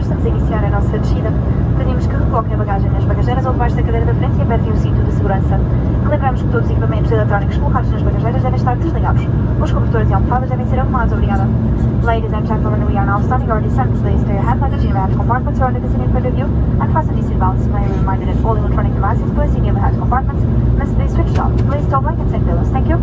Estamos a iniciar a nossa descida. Pedimos que recoloquem a bagagem nas bagageiras ou debaixo da cadeira da frente e apertem o cinto de segurança. Lembramos que todos os equipamentos eletrónicos colocados nas bagageiras devem estar desligados. Os cobertores e almofadas devem ser arrumados. Obrigada. Ladies and gentlemen, we are now starting our descent. Please stay hand luggage in hatch compartments or the vicinity front of you and fasten your seatbelts. May be reminded that all electronic devices placed in your hatch compartments must be switched off. Please stop blankets and pillows. Thank you.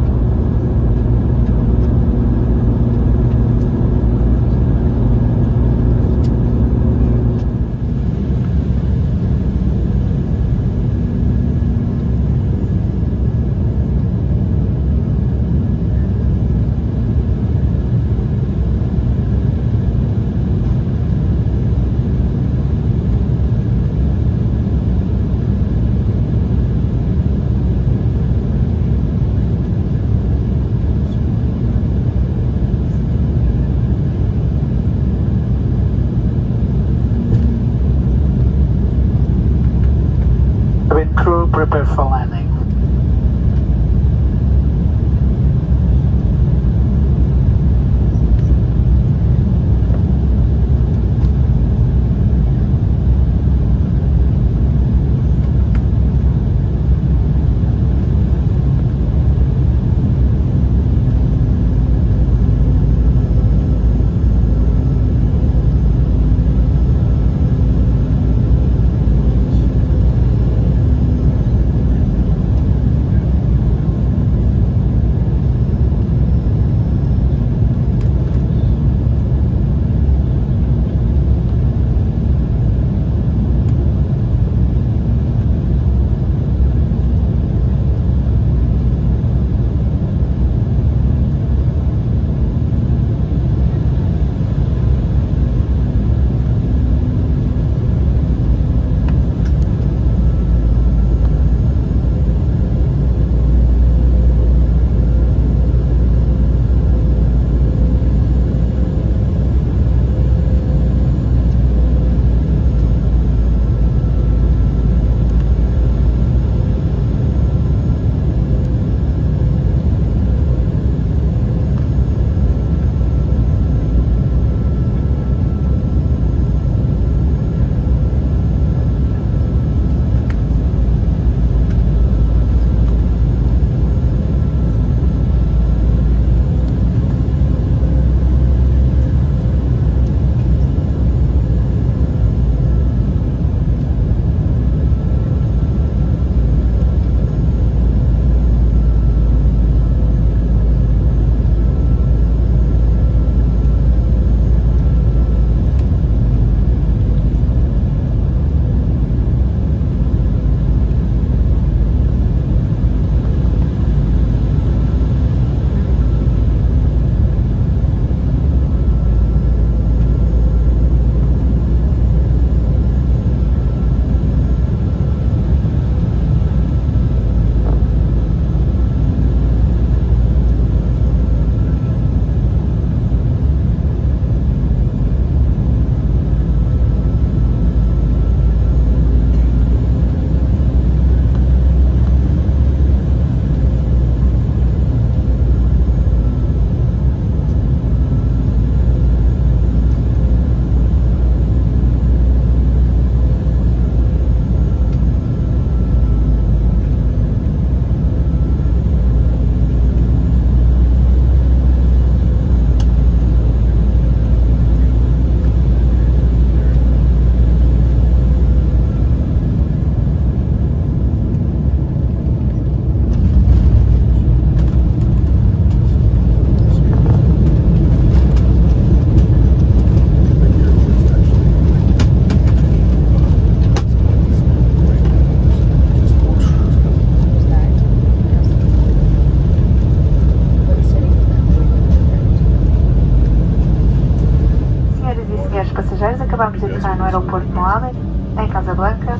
Passageiros, acabamos de aterrar no aeroporto de Mohamed, em Casablanca.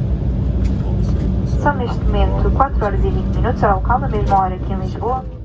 São neste momento 4 horas e 20 minutos, hora local, a mesma hora que em Lisboa.